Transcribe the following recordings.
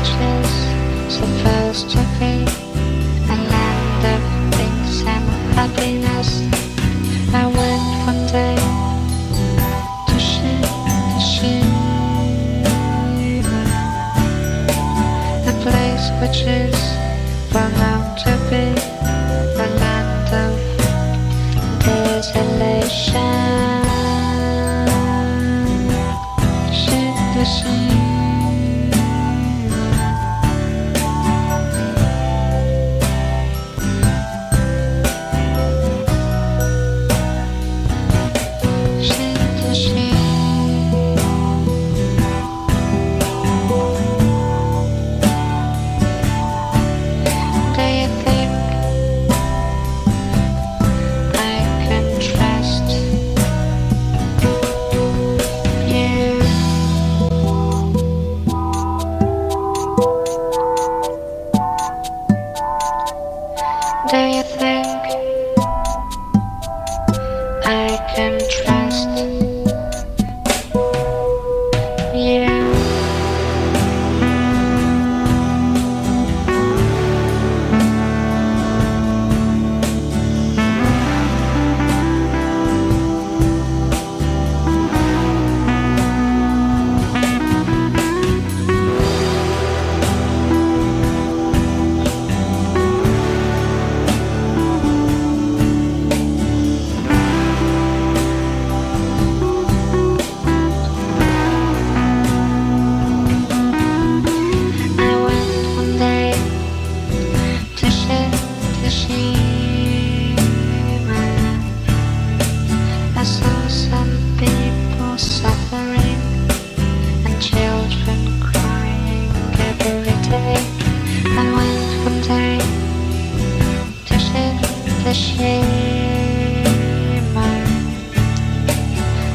A place which is supposed to be a land of peace and happiness. I went one day to Shima, a place which is bound to be a land of desolation. Do you think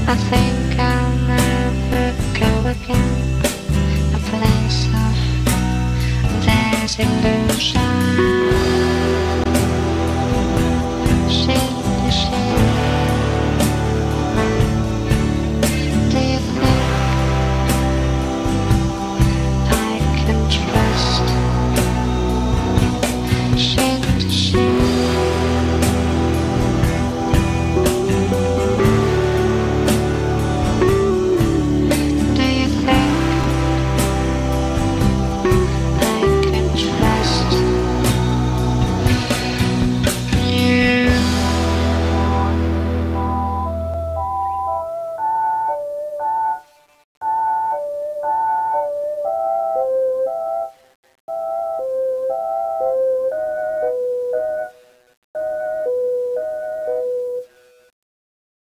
I think I'll never go again. A place of She, she. Do you think I can try?